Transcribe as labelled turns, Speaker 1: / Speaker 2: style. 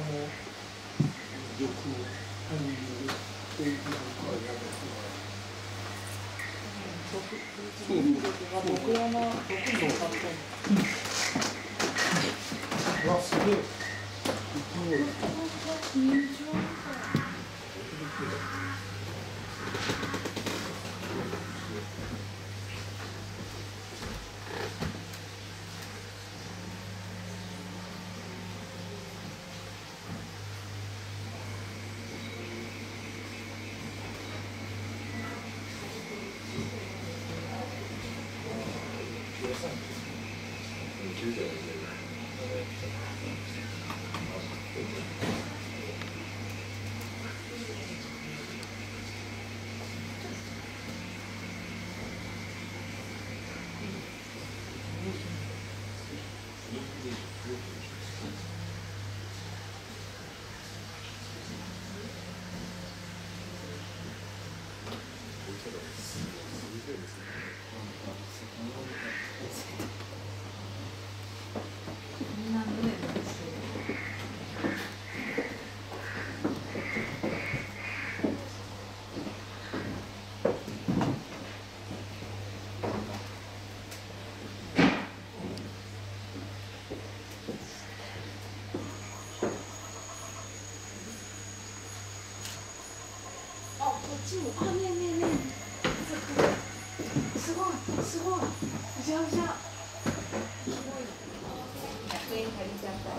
Speaker 1: の欲をタイミングでなん。かやる
Speaker 2: 僕山6人買って
Speaker 1: うわすげえ勢い
Speaker 3: んちも、あ、ねえねえねえ。すごい、すごい。じゃうじゃ。すごい。100円借りちゃった。